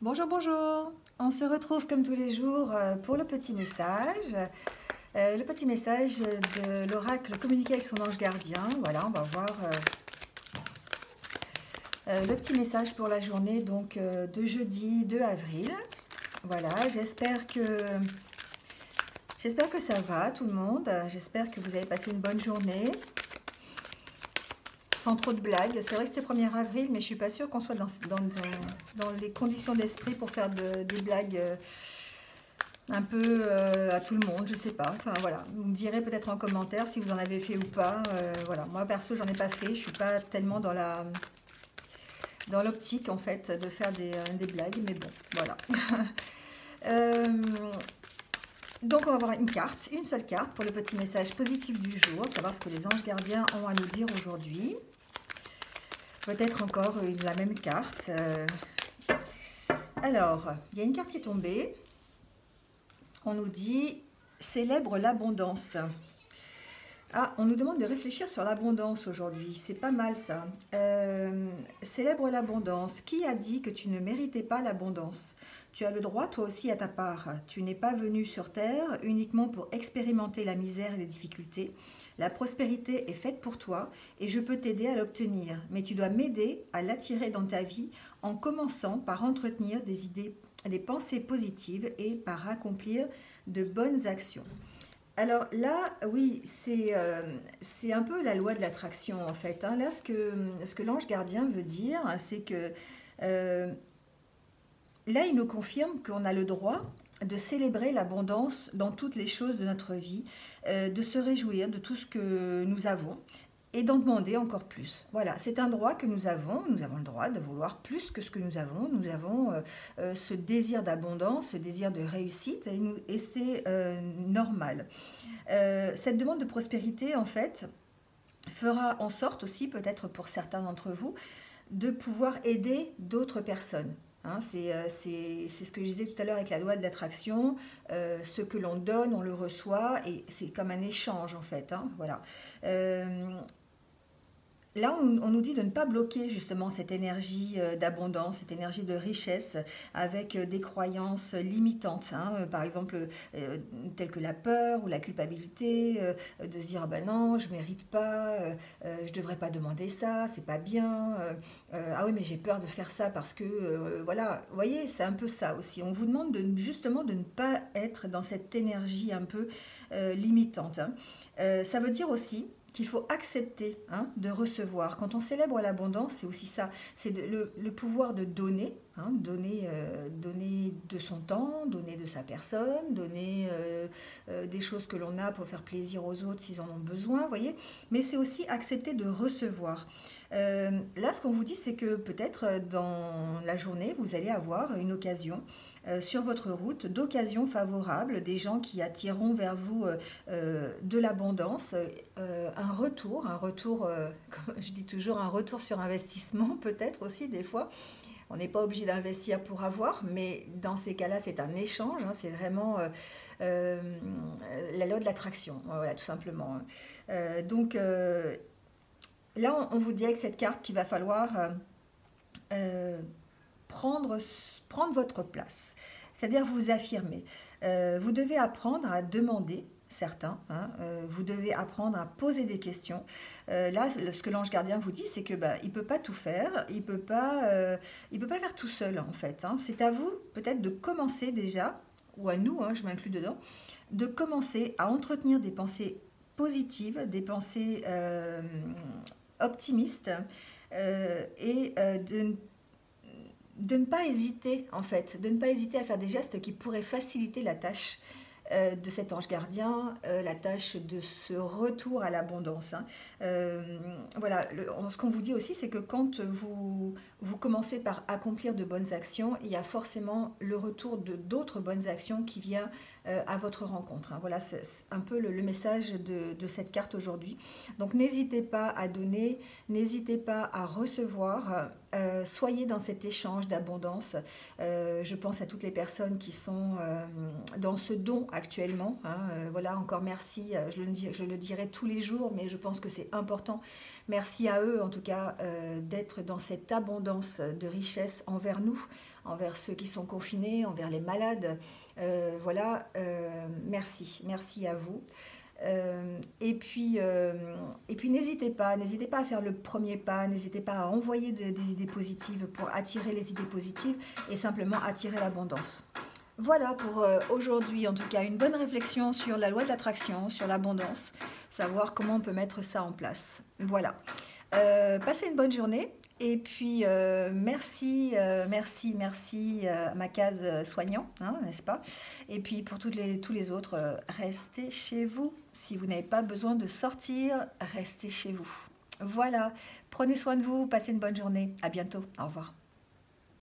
Bonjour, bonjour. On se retrouve comme tous les jours euh, pour le petit message. Euh, le petit message de l'oracle communiqué avec son ange gardien. Voilà, on va voir euh, le petit message pour la journée donc de jeudi 2 avril. Voilà, j'espère que j'espère que ça va tout le monde. J'espère que vous avez passé une bonne journée trop de blagues. C'est vrai que c'était 1er avril, mais je suis pas sûre qu'on soit dans, dans, les conditions d'esprit pour faire des blagues euh, un peu euh, à tout le monde, je sais pas. Enfin voilà, vous me direz peut-être en commentaire si vous en avez fait ou pas. Euh, voilà, moi perso, j'en ai pas fait. Je suis pas tellement dans la dans l'optique en fait de faire des, des, blagues, mais bon, voilà. Donc, on va avoir une carte, une seule carte pour le petit message positif du jour, savoir ce que les anges gardiens ont à nous dire aujourd'hui. Peut-être encore la même carte. Euh. Alors, il y a une carte qui est tombée. On nous dit « Célèbre l'abondance ». Ah, on nous demande de réfléchir sur l'abondance aujourd'hui. C'est pas mal ça. Euh, célèbre l'abondance. Qui a dit que tu ne méritais pas l'abondance? Tu as le droit, toi aussi, à ta part. Tu n'es pas venu sur Terre uniquement pour expérimenter la misère et les difficultés. La prospérité est faite pour toi et je peux t'aider à l'obtenir. Mais tu dois m'aider à l'attirer dans ta vie en commençant par entretenir des idées, des pensées positives et par accomplir de bonnes actions. Alors là, oui, c'est euh, un peu la loi de l'attraction en fait. Hein. Là, ce que, l'ange gardien veut dire, c'est que euh, Là, il nous confirme qu'on a le droit de célébrer l'abondance dans toutes les choses de notre vie, euh, de se réjouir de tout ce que nous avons et d'en demander encore plus. Voilà, c'est un droit que nous avons. Nous avons le droit de vouloir plus que ce que nous avons. Nous avons euh, euh, ce désir d'abondance, ce désir de réussite, et, c'est normal. cette demande de prospérité, en fait, fera en sorte aussi, peut-être pour certains d'entre vous, de pouvoir aider d'autres personnes. Hein, euh, c'est ce que je disais tout à l'heure avec la loi de l'attraction. Euh, ce que l'on donne, on le reçoit et c'est comme un échange en fait. Hein, voilà. Euh, Là, on, nous dit de ne pas bloquer justement cette énergie euh, d'abondance, cette énergie de richesse avec euh, des croyances limitantes, hein. euh, par exemple telles que la peur ou la culpabilité, de se dire ah ben non, je mérite pas, je devrais pas demander ça, c'est pas bien, ah oui mais j'ai peur de faire ça parce que voilà, vous voyez, c'est un peu ça aussi. On vous demande de, justement de ne pas être dans cette énergie un peu limitante. Hein. ça veut dire aussi qu'il faut accepter hein, de recevoir. Quand on célèbre l'abondance, c'est aussi ça, c'est le, pouvoir de donner, hein, donner, euh, donner de son temps, donner de sa personne, donner euh, euh, des choses que l'on a pour faire plaisir aux autres s'ils en ont besoin, voyez. Mais c'est aussi accepter de recevoir. là, ce qu'on vous dit, c'est que peut-être dans la journée, vous allez avoir une occasion euh, sur votre route d'occasions favorables, des gens qui attireront vers vous euh, euh, de l'abondance, un retour, un retour, comme je dis toujours, un retour sur investissement peut-être aussi des fois. On n'est pas obligé d'investir pour avoir, mais dans ces cas-là, c'est un échange, hein, c'est vraiment la loi de l'attraction, voilà, tout simplement. donc là, on, vous dit avec cette carte qu'il va falloir prendre, prendre votre place, c'est-à-dire vous affirmer. Euh, vous devez apprendre à demander certains. Hein, euh, vous devez apprendre à poser des questions. Euh, là, ce que l'ange gardien vous dit, c'est que bah, il peut pas tout faire, il peut pas, peut pas faire tout seul en fait. Hein. C'est à vous peut-être de commencer déjà, ou à nous, hein, je m'inclus dedans, de commencer à entretenir des pensées positives, des pensées optimistes et de de ne pas hésiter, en fait, de ne pas hésiter à faire des gestes qui pourraient faciliter la tâche euh, de cet ange gardien, euh, la tâche de ce retour à l'abondance. Hein. Euh, voilà, ce qu'on vous dit aussi, c'est que quand vous, vous commencez par accomplir de bonnes actions, il y a forcément le retour de d'autres bonnes actions qui vient à votre rencontre. Hein. Voilà, c'est un peu le, message de, cette carte aujourd'hui. Donc n'hésitez pas à donner, n'hésitez pas à recevoir. Euh, soyez dans cet échange d'abondance. Euh, je pense à toutes les personnes qui sont euh, dans ce don actuellement. Hein. voilà, encore merci. Je le, dirai tous les jours, mais je pense que c'est important Merci à eux, en tout cas, d'être dans cette abondance de richesse envers nous, envers ceux qui sont confinés, envers les malades. voilà, merci, merci à vous. Euh, et puis, euh, et puis n'hésitez pas, n'hésitez pas à faire le premier pas, n'hésitez pas à envoyer des idées positives pour attirer les idées positives et simplement attirer l'abondance. Voilà pour euh, aujourd'hui, en tout cas, une bonne réflexion sur la loi de l'attraction, sur l'abondance, savoir comment on peut mettre ça en place. Voilà. passez une bonne journée et puis, euh, merci, euh, merci, merci euh, ma case soignant, hein, n'est-ce pas? Et puis, pour toutes tous les autres, restez chez vous. Si vous n'avez pas besoin de sortir, restez chez vous. Voilà, prenez soin de vous, passez une bonne journée. À bientôt. Au revoir.